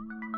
you